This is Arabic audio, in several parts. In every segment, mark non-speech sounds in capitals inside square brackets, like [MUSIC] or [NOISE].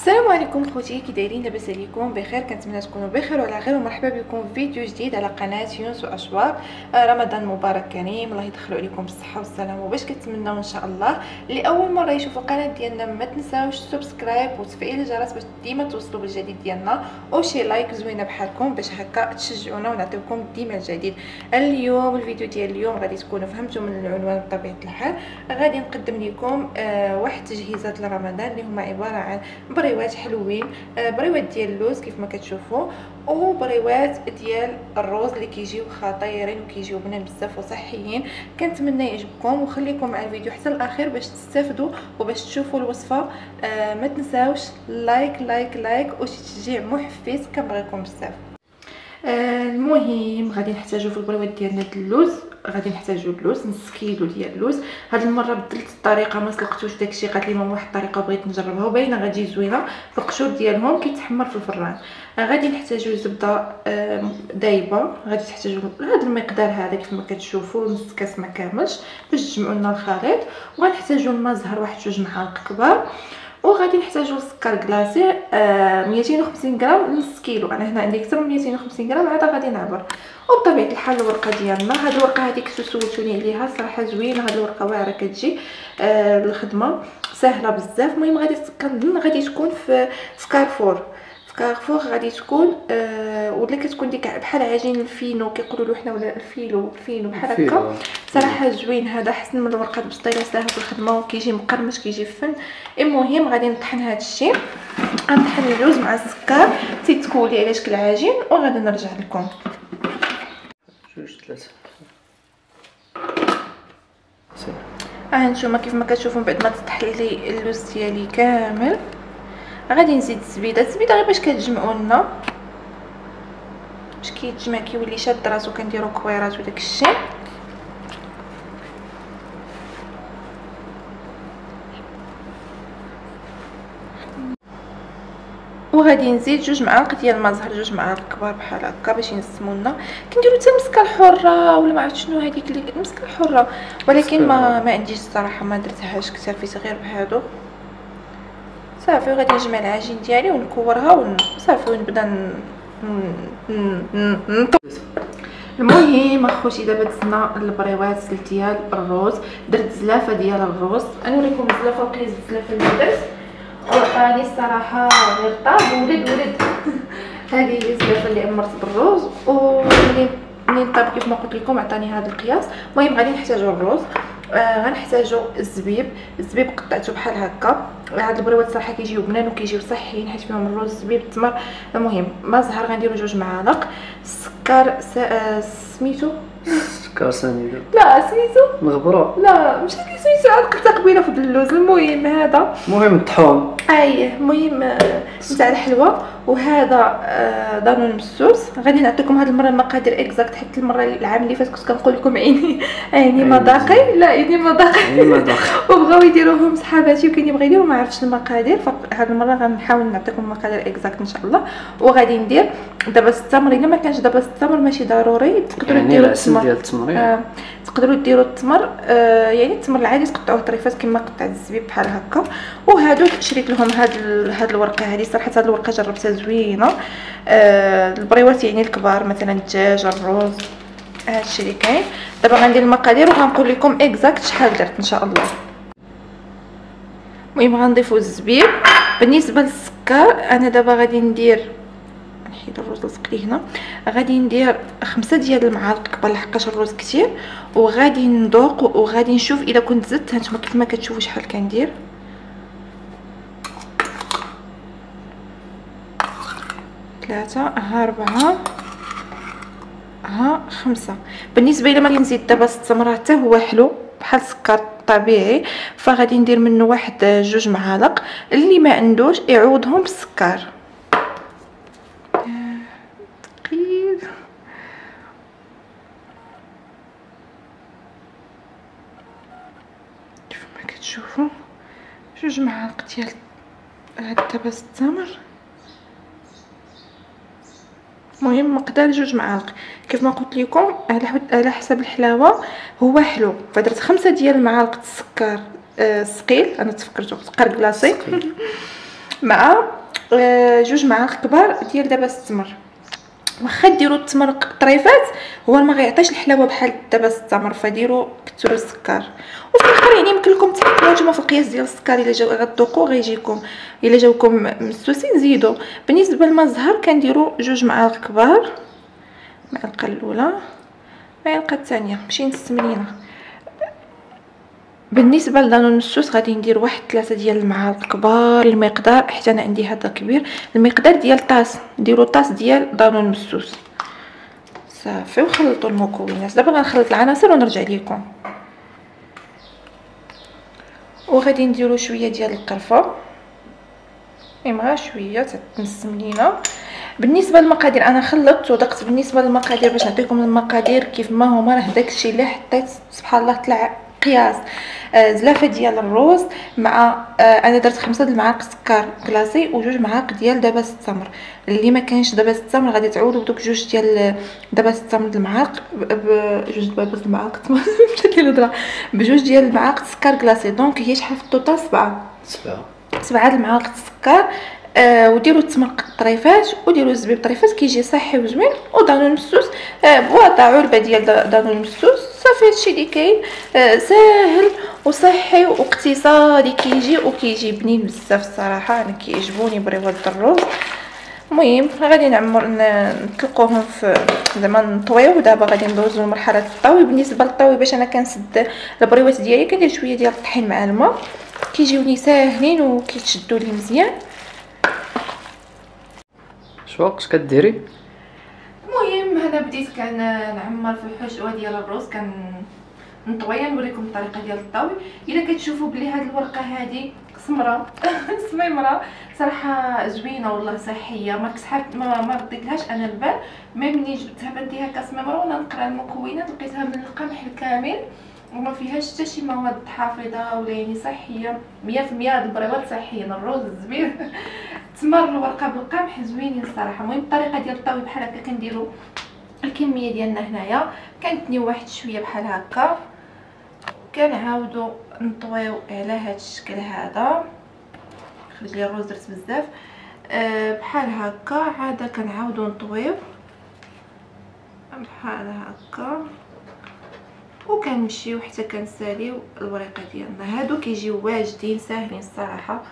السلام عليكم خوتي كي دايرين لاباس عليكم؟ بخير كنتمنى تكونوا بخير وعلى خير ومرحبا بكم في فيديو جديد على قناة يونس واشواق آه، رمضان مبارك كريم الله يدخلوا عليكم بالصحة والسلامة. وباش كتمناو إن شاء الله لأول مرة يشوفوا القناه ديالنا ما تنساوش subscribe وتفعيل الجرس باش ديما توصلوا بالجديد ديالنا. وشي like زوينة بحالكم باش هكا تشجعونا ونعطيوكم ديما الجديد. اليوم الفيديو ديال اليوم غادي تكونوا فهمتوا من العنوان بطبيعة الحال. غادي نقدم لكم آه، واحد تجهيزات لرمضان اللي هما عبارة عن بريوات حلوين آه، بريوات ديال اللوز كيف ما كتشوفوا وبريوات ديال الروز اللي كيجيو خطيرين وكيجيو بنان بزاف وصحيين كنتمنى يعجبكم وخليكم مع الفيديو حتى الأخير باش تستافدوا وباش تشوفوا الوصفة. آه ما تنساوش like like like وشي تشجيع محفز كنبغيكم بزاف. المهم غادي نحتاجو في البريوات ديالنا اللوز. غادي نحتاجو اللوز نص كيلو ديال اللوز. هاد المرة بدلت الطريقة ما سلقتوش داكشي قالت لي ماما واحد الطريقة بغيت نجربها وباينة غتجي زوينه القشور ديالهم كيتحمر في الفران. غادي نحتاجو زبدة دايبة. غادي تحتاجو هذا المقدار هذا كيف ما كتشوفوا نص كاس ما كاملش. باش تجمعوا لنا الخليط. وغنحتاجو الماء زهر واحد جوج معالق كبار. وغادي نحتاجو سكر كلاصي آه 250 غرام نص كيلو. أنا هنا عندي أكثر من 250 غرام عاد غادي نعبر. وبطبيعة الحال الورقة ديالنا هاد الورقة هذيك سولتوني عليها صراحة زوينة هاد الورقة واعرة كتجي آه الخدمة سهلة بزاف. المهم غادي كنظن غادي تكون في في في كارفور غادي تكون آه ولا كتكون ديك بحال عجين الفينو كيقولوا له حنا ولا الفيلو الفينو بحال هكا. صراحة زوين هذا احسن من الورقة البسطيله ساهله في الخدمه وكيجي مقرمش كيجي فن. المهم غادي نطحن هذا الشيء. غنطحن اللوز مع السكر. تيتكولي على شكل عجين وغادي نرجع لكم. جوج ثلاثة. ها نتوما كيف ما كتشوفوا بعد ما تطحن لي اللوز ديالي كامل. غادي نزيد الزبيده الزبيده غير باش كتجمعوا لنا باش كيتجمع كيولي شاد راسو كنديرو كويرات وداك الشيء. وغادي نزيد جوج معالق ديال الماء زهر جوج معالق كبار بحال هكا باش ينسموا لنا كنديروا حتى المسكة الحرة ولا ما عرفت شنو هذيك اللي المسكة الحرة. ولكن ما ما عنديش الصراحة ما درتهاش كتافيت غير بهادو. صافي غادي نجمع العجين ديالي ونكورها وصافي ونبدا المهم اخوتي دابا دزنا البريوات ديال الروز درت زلافة ديال الروز. نوريكم الزلافه وقيس الزلافه اللي درت وعطاني الصراحة غير طاب ولد ولد. [LAUGHS] هذه هي الزلافة اللي عمرت بالروز وملي منين طاب كيف ما قلت لكم عطاني هذا القياس. المهم غادي نحتاجو الروز. آه غنحتاجو الزبيب. الزبيب قطعته بحال هكا. هاد البريوات صراحة كيجيو بنان وكيجيو صحيين حيت فيهم الروز الزبيب التمر المهم ما زهر غنديرو جوج معالق. السكر آه سميتو؟ سكر سنيدة لا سميتو؟ مغبرة. لا مش هكا سميتو. عاد قلت قبيلة في اللوز المهم هذا. المهم الطحون أي المهم نتاع الحلوى وهذا آه، Danone مسوس. غادي نعطيكم هذه المرة المقادير exacte حيت المرة العام اللي فات كنت كنقول لكم عيني عيني ميزاني لا عيني ميزاني [LAUGHS] وبغاو يديروهم صحاباتي وكاين يبغي يديروا ما عرفتش المقادير. فهاد المرة غنحاول نعطيكم المقادير exacte إن شاء الله. وغادي ندير دبس التمر إلا ما كانش دبس التمر ماشي ضروري. تقدروا يعني ديروا التمر. ديال التمر آه، تقدروا ديروا التمر. آه يعني التمر العادي تقطعوه طريفات كما قطعت الزبيب بحال هكا. وهادو شريت لهم هاد ال... هاد الورقة هذه صراحة هاد الورقة جربتها زوينه آه البريوات يعني الكبار مثلا الدجاج الروز هادشي اللي كاين دابا غندير المقادير وغنقول لكم exacte شحال درت إن شاء الله. المهم غنضيفو الزبيب. بالنسبة للسكر أنا دابا غادي ندير نحيد الرز لصق هنا غادي ندير خمسة ديال المعالق كبار لحقاش الرز كتير وغادي نذوق وغادي نشوف إلا كنت زدت هانتوما كيف ما كتشوفوا شحال كندير. ثلاثة ها أربعة ها خمسة. بالنسبة إلى ما نزيد دابا ست حتى هو حلو بحال السكر طبيعي فغادي ندير منه واحد جوج معالق. اللي ما عندوش يعوضهم بالسكر. ثقيل كيف ما كتشوفوا جوج معالق ديال هاد دبس التمر المهم مقدار جوج معالق. كيف ما قلت لكم على حسب الحلاوة هو حلو. فدرت خمسة ديال المعالق السكر آه، ثقيل أنا تفكرته سكر كلاصي مع آه، جوج معالق كبار ديال دبس التمر واخا ديروا التمر طريفات هو ما غيعطيش الحلاوة بحال دبس التمر فديروا كثروا السكر. وفي الآخر يعني يمكن لكم تحكموا نتوما في القياس ديال السكر. إلا جاو غتذوقوا غيجيكم إلا جاوكم مسوسين زيدوا. بالنسبة للماء الزهر كنديروا جوج معالق كبار. المعلقة الأولى المعلقة الثانية. ماشي نستملينا بالنسبة لدانون السوس غادي ندير واحد ثلاثة ديال المعالق كبار. المقدار حتى أنا عندي هذا كبير. المقدار ديال طاس. نديرو طاس ديال دانون مسوس صافي وخلطوا المكونات. دابا غنخلط العناصر ونرجع لكم وغادي نديرو شوية ديال القرفة. ايما شوية نص ملينة. بالنسبة للمقادير أنا خلطت ودقت بالنسبة للمقادير باش نعطيكم المقادير كيف ما هما راه داكشي اللي حطيت سبحان الله طلع قياس آه زلافة ديال الروز مع آه أنا درت خمسة د المعالق سكر كلاصي وجوج معالق ديال دبس التمر اللي ما كانش دبس التمر غادي تعوضوا بدوك جوج ديال دبس التمر د المعالق بجوج دبس المعالق [LAUGHS] لي الهضرة. بجوج ديال المعالق سكر glacé donc هي شحال في ال total؟ سبعة. سبعة. سبعة د المعالق السكر آه وديروا التمر طريفات وديروا الزبيب طريفات كيجي صحي وزوين. و Danone مسوس آه boîte علبه ديال Danone مسوس صافي هادشي اللي كاين. آه ساهل وصحي واقتصادي. كيجي وكيجي بنين بزاف الصراحة. أنا كيعجبوني بريوات الروز. المهم غادي نعمر نطلقوهم في زعما نطويو. دابا غادي ندوزو لمرحلة الطوي. بالنسبة للطوي باش أنا كنسد البريوات ديالي كندير شوية ديال الطحين مع الماء. كيجيوني ساهلين وكيتشدوا لي مزيان. شوقش كديري؟ أنا بديت كنعمر في الحشوه ديال الروز كان نطوي نوريكم الطريقة ديال الطوي. إلا كتشوفوا بلي هاد الورقة هادي سمراء [LAUGHS] سميمره صراحة زوينة والله صحية. ما كسحبت ما ما رديتلهاش أنا البال. mais ملي جبتها بنتي هكا سميمره وأنا نقرأ المكونات لقيتها من القمح الكامل. وما فيهاش حتى شي مواد حافظة ولا يعني صحية. 100% هاد البريوات صحيين الروز الزبير [LAUGHS] تمر الورقة بالقمح زوينين الصراحه المهم الطريقة ديال الطوي بحال هكا كنديرو الكمية ديالنا هنايا كنتنيو واحد شوية بحال هكا. كنعاودو نطويو على هاد الشكل هذا. خرج لي الروز درت بزاف. أه بحال هكا. عادة كنعاودو نطويو بحال هكا. وكنمشيو حتى كنساليو الوريقه ديالنا. هادو كيجيو واجدين ساهلين الصراحة.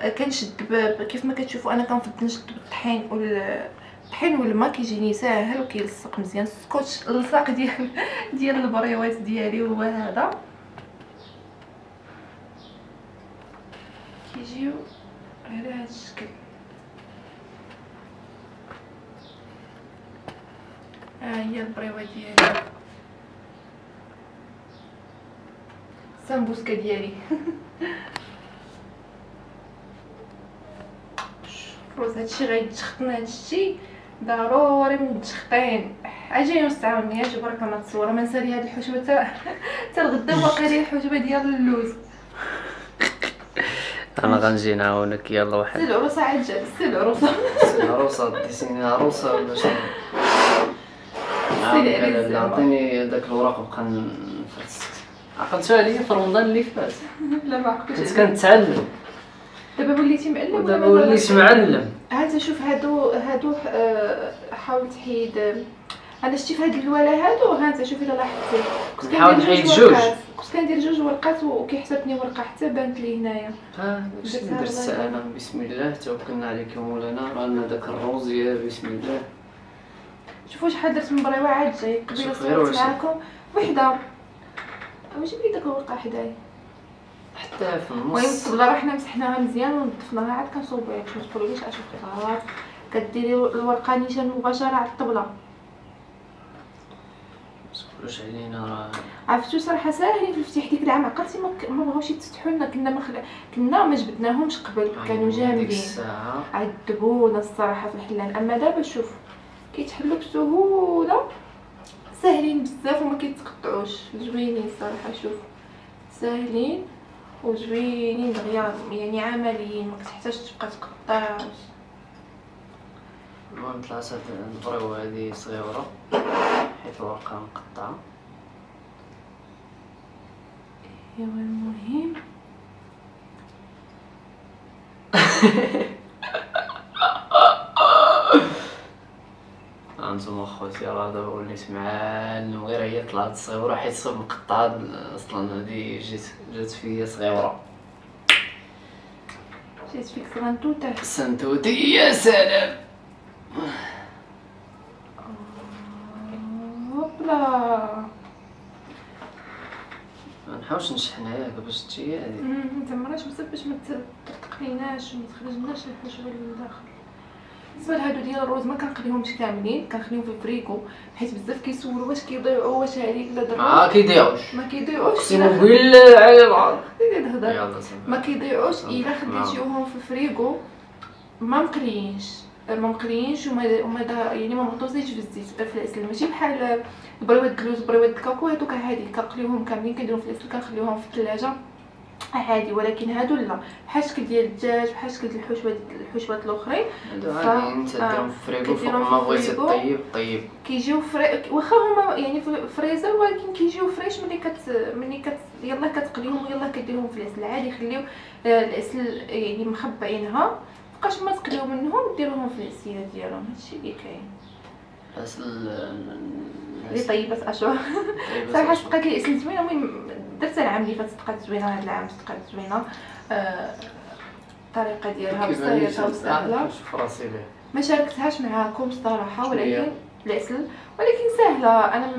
أه كنشد كيف ما كتشوفوا أنا كنفضل نشد بالطحين الطحين والماء كيجيني ساهل وكيلصق مزيان؟ السكوتش اللصاق ديال [LAUGHS] ديال البريوات ديالي هو هذا. كيجيو على هذا الشكل. ها هي البريوه ديالي. السمبوسكه ديالي. [LAUGHS] روز هادشي غيتشختن هادشي ضروري من التشخطين أجي نستعمل يا جبر كما تصور ما نسالي هاد الحشوه حتى حتى الغدا باقي لي الحشوه ديال اللوز. أنا غنجي نعاونك يلا واحد. سي العروسة عاد جات سي العروسة. سي العروسة ديسيني عروسة ولا شنو. عطيني داك الوراق وبقى نفرس. عقلتها عليا في رمضان اللي فات. لا ما عقلتش كنت كنتعلم. دابا وليتي معلم مازال وليت معلم؟ هذا شوف هادو هادو آه، حاول تحيد أنا شتي في هاد الولا هادو ها أنت شوف إلا لاحظتي. كنت كندير جوج. ورقات. كنت كندير جوج ورقات وكيحسبني ورقة حتى بانت لي هنايا. اللي درت أنا بسم الله توكلنا عليك يا مولانا. رانا داك الروز يا بسم الله. شوفوا شحال درت من بريوه عاد جاي قبيلة صورت معاكم. وحدة. واش لي داك الورقة حدايا. حتى في المهم النص الطبله رحنا مسحناها مزيان ونظفناها عاد كنصوبوا عليك ما تقولوليش أشوف خلاص كديري الورقة نيشان مباشرة على الطبلة. متقولوش علينا راه. عرفتو صراحة ساهلين في الفتيح ديك العام عقلتي ما بغاوش يتفتحوا لنا كنا ما خل... كنا ما جبدناهمش قبل كانوا ديك جامدين. عذبونا الصراحة في الحلال. أما دابا شوف كيتحلوا بسهولة ساهلين بزاف وما كيتقطعوش. زوينين صراحة شوف. ساهلين. وزوينين دغيا يعني عمليين ما كتحتاج تبقى تقطع. المهم هاد البروة هادي صغيرة حيت الورقة مقطعة. ايوا المهم [LAUGHS] أنتم اخوتي راه دابا وليت معلم غير هي طلعت صغيرة حيت صغير مقطعه أصلا هادي جيت جات فيا صغيره جات فيك صغنطوطه سنتوتي يا سلام! هوبلا ما نحاولش نشحنها ياك باش تجي هادي. زعما راه بزاف باش ما تقليناش وما تخرجناش الحشوه للداخل بالنسبة لهادو ديال الروز ما كنقليهمش كاملين كنخليهم في الفريكو حيت بزاف كيسولوا واش كيضيعوا واش هذيك لا ما آه، كيضيعوش. ما كيضيعوش. اقسم بالله على العظيم يلا ما كيضيعوش إلا خديتيهم في الفريكو. ما مقليينش ما مقليينش وما وما يعني ما مطوزينش في الزيت في العسل ماشي بحال بريوات اللوز بريوات الكاكو هادوك عادي كنقليوهم كاملين كنديرهم في العسل كنخليوهم في الثلاجة. عادي ولكن هادو لا. بحال الشكل ديال الدجاج بحال ديال الحشوات الحشوات الأخرين هادو عادي انت ديرهم في الفريغو فوق ما بغيتي طيب طيب. كيجيو frais واخا هما يعني في الفريزر ولكن كيجيو fraîches ملي كت ملي كت يلاه كتقليهم ويلاه كديرهم في العسل عادي خليو آه، العسل يعني مخبعينها. مبقاش ما تقليو منهم ديروهم في العسيله ديالهم. هادشي اللي كاين. العسل اللي طيبات اشهر صراحة بقات لي اسم زوينه المهم درت العام اللي فات بقات زوينة هاد العام بقات زوينة. آه، الطريقة ديالها بسيطة وسهلة. ما شاركتهاش معاكم الصراحه ولكن العسل. ولكن سهلة. أنا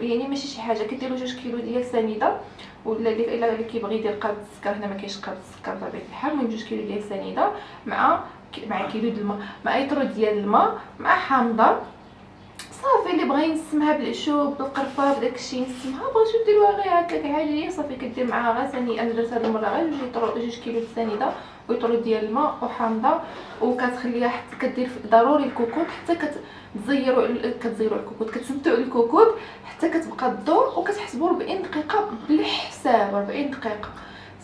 يعني ماشي شي حاجة. كديروا جوج كيلو ديال سنيدة ولا إلا اللي كيبغي يدير قرض السكر هنا ما كاينش قرض السكر بطبيعة الحال. المهم جوج كيلو ديال سنيدة مع مع كيلو ديال الماء مع ايطرو ديال الماء مع حامضة. صافي اللي بغى ينسمها بالعشوب بالقرفه بداك الشيء نسمها. بغيتو ديروها غير هكاك عاديه صافي كدير معاها غير ثاني أنا درت هاد المره غير جوج طرو جوج كيلو السنيده ويطرو ديال الماء وحامضة. وكتخليها حتى كدير ضروري الكوكوط حتى كتزيروا كتزيروا الكوكوط كتسمتوا الكوكوط حتى كتبقى الضوء وكتحسبوا 40 دقيقة بالحساب 40 دقيقة.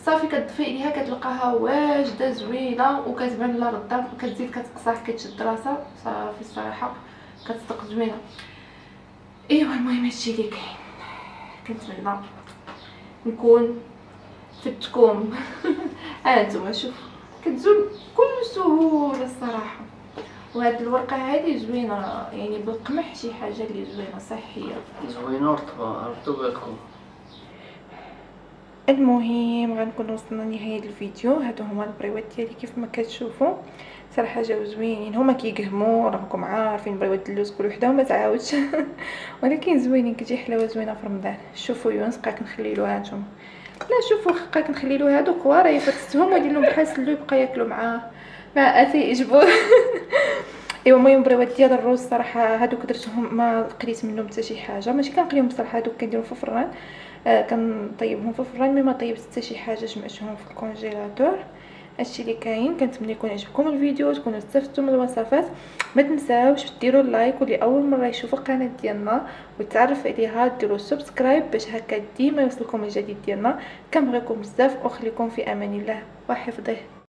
صافي كتضفي عليها كتلقاها واجدة زوينة وكتبان لا رده كتزيد كتقصح كتشد راسها. صافي الصراحة. كتصدق زوينه إيوا المهم هادشي اللي كاين. كنتمنى نكون فتكم. [LAUGHS] هانتوما شوف كتزول بكل سهولة الصراحة. وهاد الورقة هادي زوينة يعني بالقمح شي حاجة اللي زوينة صحية. زوينة رطبه رطبه لكم المهم غنكون وصلنا لنهاية الفيديو. هادو هما البريوات ديالي. كيف ما كتشوفوا صراحة جاو زوينين هما كيقهموا راكم عارفين بريوات اللوز كل وحدة وما تعاودش. [LAUGHS] ولكن زوينين كتجي حلاوة زوينة في رمضان. شوفوا يونس بقى له هانتوما لا شوفوا بقى كنخلي له هادو كواري فتستهم ودير لهم بحال سلو يبقى ياكلوا معاه ما اتي اجبور [LAUGHS] أيوا المهم بريوات ديال الروز صراحة هادوك درتهم ما قريت منهم حتى شي حاجة. ماشي كنقليهم بصراحة هادوك كنديرهم في الفران. آه كنطيبهم في الفران mais ما طيبت حتى شي حاجة جمعتهم في ال congélateur. هادشي اللي كاين كنتمنى يكون عجبكم الفيديو تكونوا استفدتوا من الوصفات. ما تنساوش ديروا ال like واللي أول مرة يشوف القناة ديالنا ويتعرف عليها ديروا subscribe باش هكا ديما يوصلكم الجديد ديالنا. كنبغيكم بزاف وخليكم في أمان الله وحفظه.